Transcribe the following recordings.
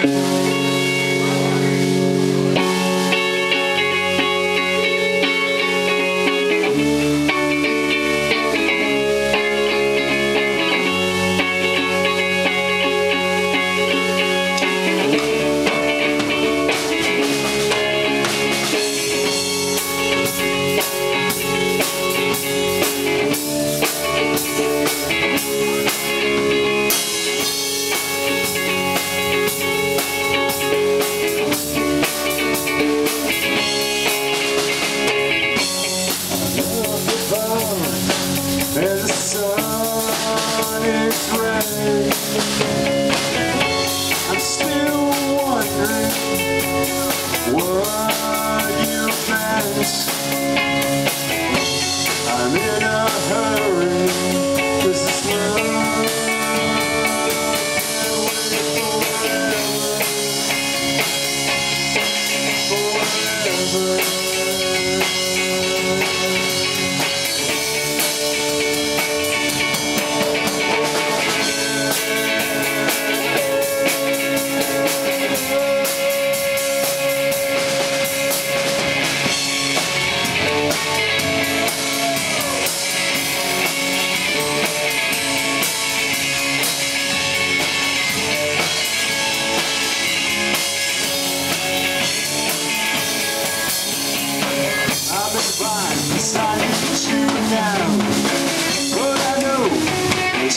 for you. the sun is red.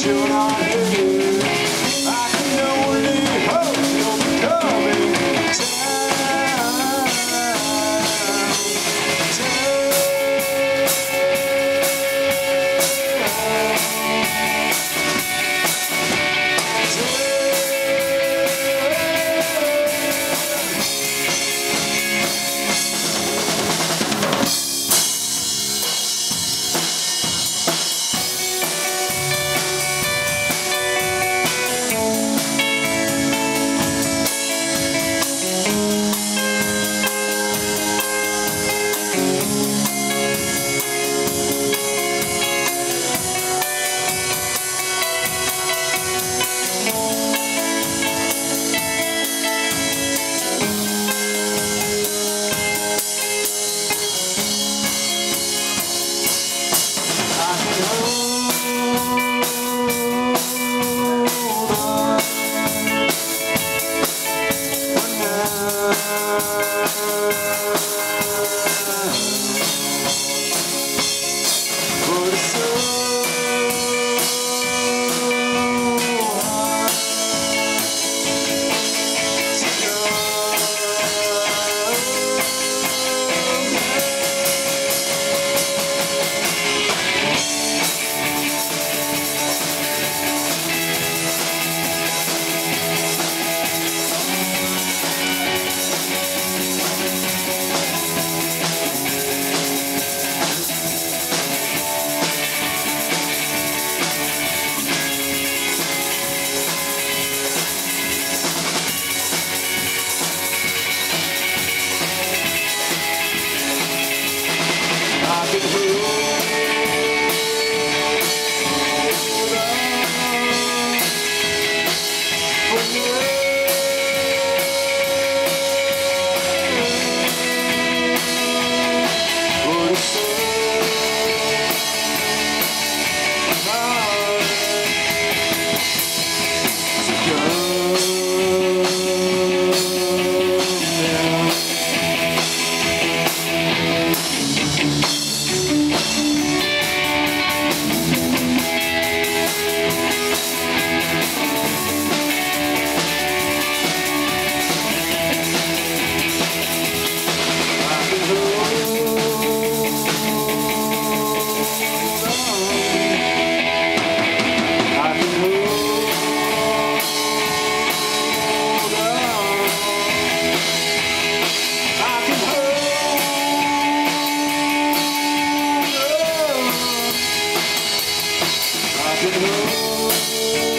should I? Música